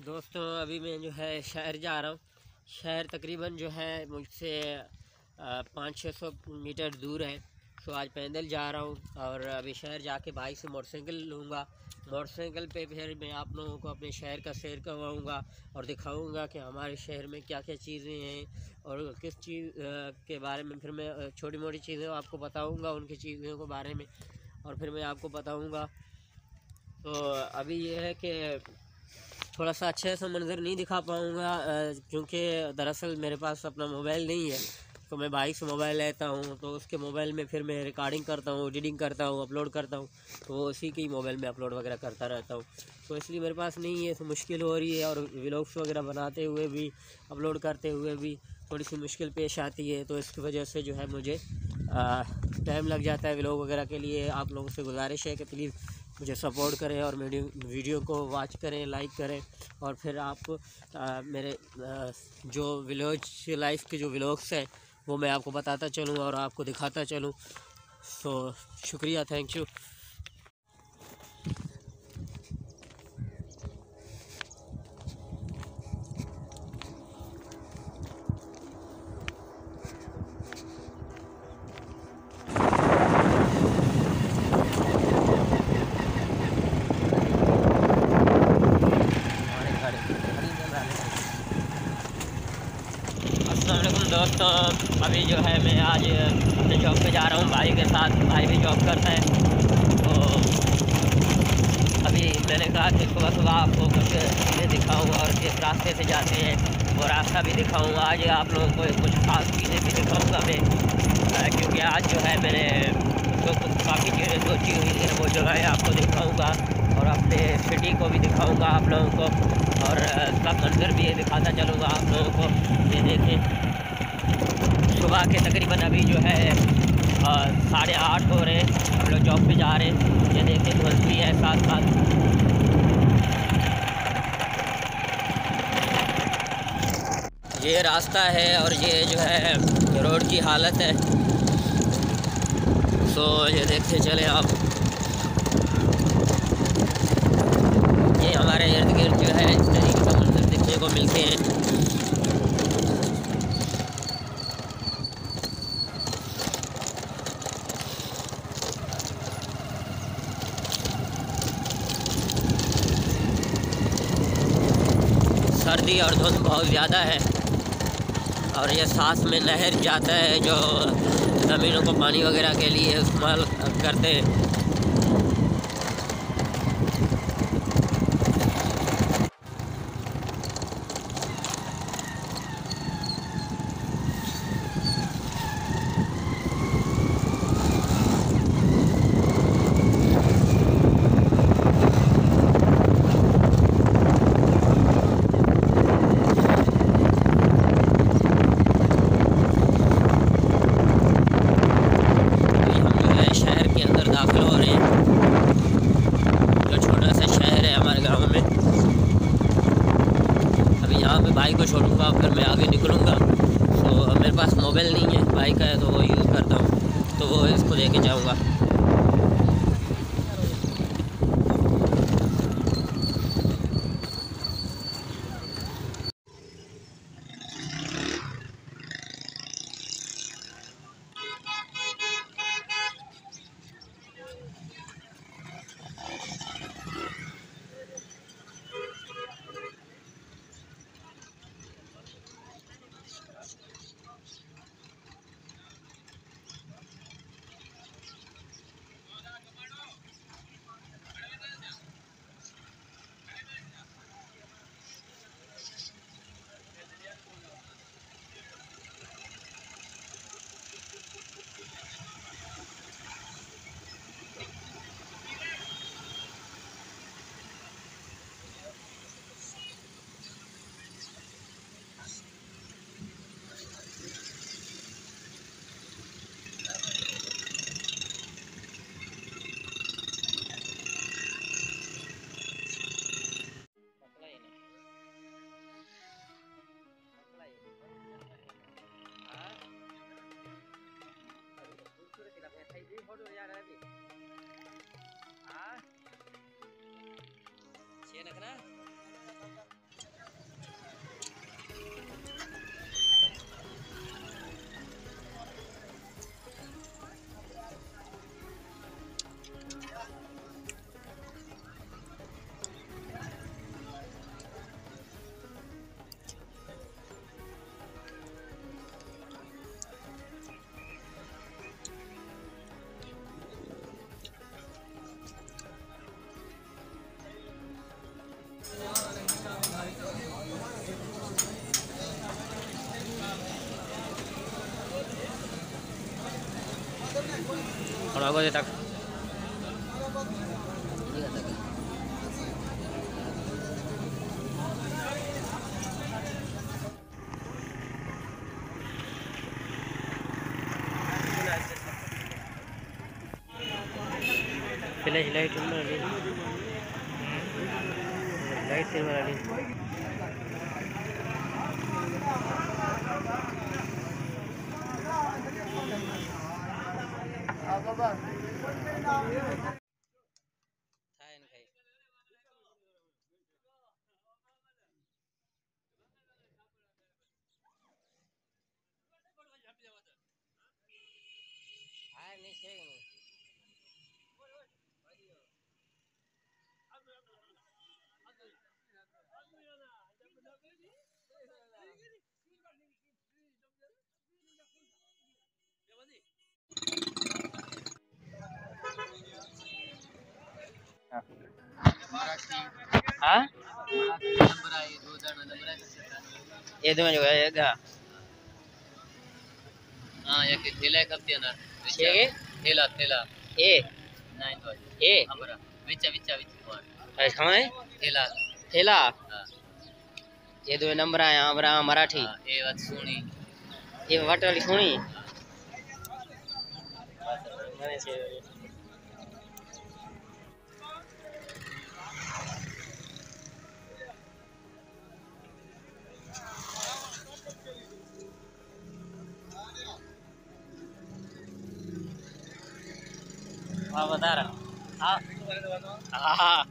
दोस्तों, अभी मैं जो है शहर जा रहा हूँ। शहर तकरीबन जो है मुझसे पाँच छः सौ मीटर दूर है। तो आज पैदल जा रहा हूँ और अभी शहर जाके बाइक से मोटरसाइकिल लूँगा। मोटरसाइकिल पे फिर मैं आप लोगों को अपने शहर का सैर करवाऊँगा और दिखाऊँगा कि हमारे शहर में क्या क्या चीज़ें हैं और किस चीज़ के बारे में। फिर मैं छोटी मोटी चीज़ें आपको बताऊँगा, उनकी चीज़ों के बारे में। और फिर मैं आपको बताऊँगा। तो अभी यह है कि थोड़ा सा अच्छे से मंज़र नहीं दिखा पाऊँगा क्योंकि दरअसल मेरे पास अपना मोबाइल नहीं है। तो मैं बाइक से मोबाइल लेता हूँ तो उसके मोबाइल में फिर मैं रिकॉर्डिंग करता हूँ एडिटिंग करता हूँ अपलोड करता हूँ तो वो उसी के ही मोबाइल में अपलोड वगैरह करता रहता हूँ। तो इसलिए मेरे पास नहीं है तो मुश्किल हो रही है और व्लॉग्स वगैरह बनाते हुए भी अपलोड करते हुए भी थोड़ी सी मुश्किल पेश आती है तो इसकी वजह से जो है मुझे टाइम लग जाता है व्लॉग वगैरह के लिए। आप लोगों से गुजारिश है कि प्लीज़ मुझे सपोर्ट करें और मेरी वीडियो को वॉच करें लाइक करें और फिर आप आ, मेरे आ, जो विलोज लाइफ के जो व्लॉग्स हैं वो मैं आपको बताता चलूँ और आपको दिखाता चलूँ। तो शुक्रिया थैंक यू दोस्तों, अभी जो है मैं आज अपने जॉब पे जा रहा हूँ, भाई के साथ, भाई भी जॉब करता है। तो अभी मैंने कहा कि सुबह सुबह आपको कुछ चीज़ें दिखाऊँ और किस रास्ते से जाते हैं, वो रास्ता भी दिखाऊँ। आज आप लोगों को कुछ खास चीज़ें भी दिखाऊँगा मैं क्योंकि आज जो है मैंने तो काफ़ी चीज़ें सोची हुई हैं, वो जो है आपको दिखाऊँगा और अपने सिटी को भी दिखाऊँगा आप लोगों को और सब मंदिर भी दिखाता चलूँगा आप लोगों को। ये देखें। सुबह के तकरीबन अभी जो है साढ़े आठ हो रहे हम लोग जॉब पे जा रहे हैं। ये देखें भी है साथ साथ ये रास्ता है और ये जो है, रोड की हालत है। सो ये देखते चले आप। ये हमारे इर्द गिर्द जो है, इस तरीके का मंजर देखने को मिलते हैं। सर्दी और धुंध बहुत ज़्यादा है। और ये सांस में नहर जाता है जो ज़मीनों को पानी वगैरह के लिए इस्तेमाल करते हैं। ખોટું યાર આવી હા છે નકરા भागो दे तक फ्लैश लाइट लाइट से वाली हाँ? ये तुम्हें जो है गा हाँ कब छे के थैला थैला ए नाइन तो ए हमारा। विचा विचा विचा अरे थैला हाँ? ये दो नंबर आया हमारा मराठी। हाँ, ये बात सुनी। ये वट वाली सुनी। हाँ। बता रहा हाँ हाँ